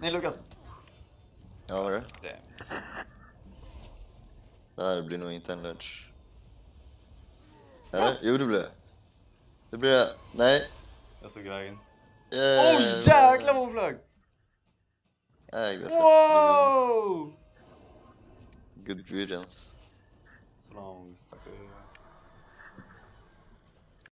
Nej Lukas! Ja, var det? Damn. Det här blir nog inte en lunch. Eller? Jo, det blir det. Det blir det. Nej. Jag såg vägen. Yeah. Oj jäklar vad hon flög! Wow! Good riddance. Så sucker.